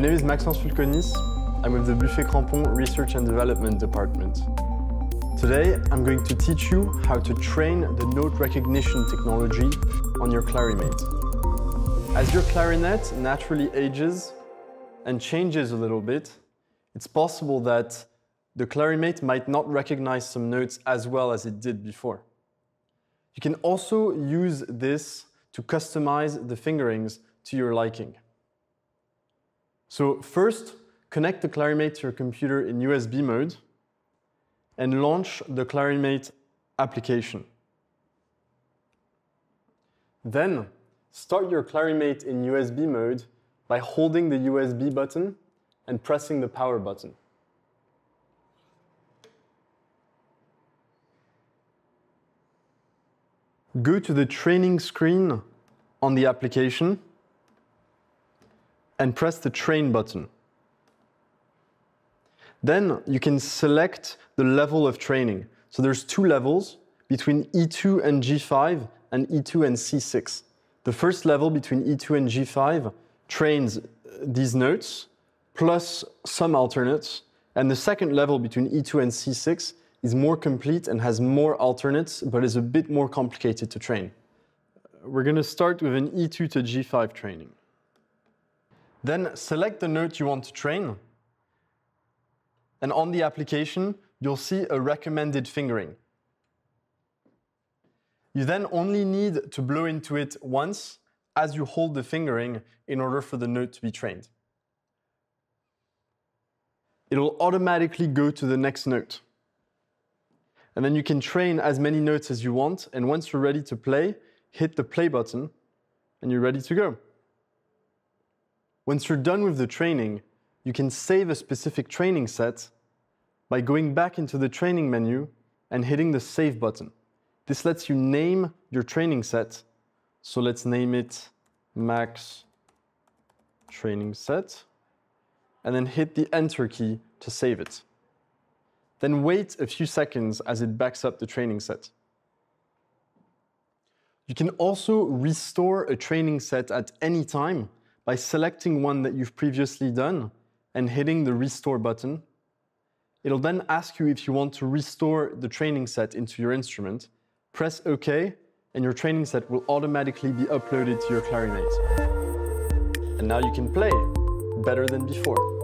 My name is Maxence Fulconis. I'm with the Buffet Crampon Research and Development Department. Today, I'm going to teach you how to train the note recognition technology on your clarinet. As your clarinet naturally ages and changes a little bit, it's possible that the clarinet might not recognize some notes as well as it did before. You can also use this to customize the fingerings to your liking. So first, connect the Clarimate to your computer in USB mode and launch the Clarimate application. Then, start your Clarimate in USB mode by holding the USB button and pressing the power button. Go to the training screen on the application and press the train button. Then you can select the level of training. So there's two levels between E2 and G5 and E2 and C6. The first level between E2 and G5 trains uh, these notes plus some alternates. And the second level between E2 and C6 is more complete and has more alternates, but is a bit more complicated to train. Uh, we're going to start with an E2 to G5 training. Then select the note you want to train. And on the application, you'll see a recommended fingering. You then only need to blow into it once as you hold the fingering in order for the note to be trained. It'll automatically go to the next note. And then you can train as many notes as you want, and once you're ready to play, hit the play button, and you're ready to go. Once you're done with the training, you can save a specific training set by going back into the training menu and hitting the Save button. This lets you name your training set. So let's name it Max Training Set, and then hit the Enter key to save it. Then wait a few seconds as it backs up the training set. You can also restore a training set at any time by selecting one that you've previously done and hitting the Restore button. It'll then ask you if you want to restore the training set into your instrument. Press OK, and your training set will automatically be uploaded to your clarinet. And now you can play better than before.